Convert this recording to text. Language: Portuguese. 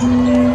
Música